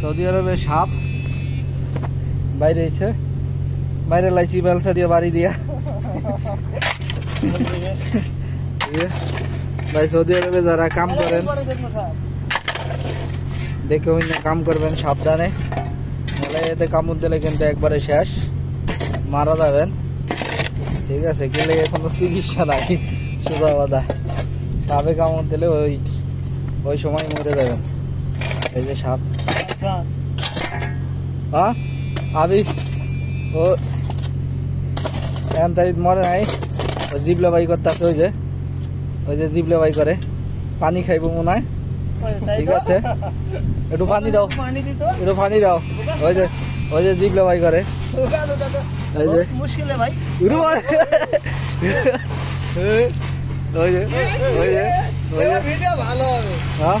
Saudi আরবে সাপ বাইরে এসে, বাইরে লাইছি বেলসা দিয়ে বাড়ি দিয়া। ভাই সৌদি আরবে যারা কাম করেন, দেখে হইনা কাম করবেন সাবধানে। এতে কামড় দিলে কিন্তু একবারে শেষ, মারা যাবেন। ঠিক আছে, গেলে কোনো চিকিৎসা নাই, সোজা বাধা। সাপে কামড় দিলে ওই ওই সময় মরে যাবেন। এই যে সাপ। হ্যাঁ আবি ও এখন তারিখ মরে নাই ও জিবলা বাই করতেছে ওই যে ওই যে জিবলা বাই করে পানি খাইব মনে হয় ঠিক আছে একটু পানি দাও একটু পানি দাও ওই যে ওই যে জিবলা বাই করে ওই যে মুশকিল ভাই ওই যে ওই যে ওই যে ভিডিও ভালো হবে হ্যাঁ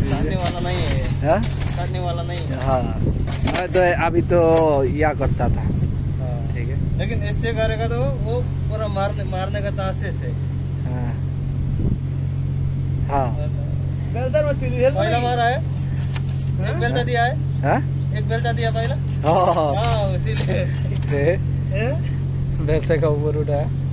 वाला नहीं है? हाँ वाला नहीं है। हाँ। मैं तो अभी तो या करता था। ठीक है। लेकिन इससे करेगा तो वो पूरा मारने मारने का चांसेस है। हाँ। हाँ। पहला मारा है। एक बेलता दिया है। हाँ? एक बेलता दिया पहला। हाँ हाँ। इसीलिए व्यवसाय का ऊपर उठा है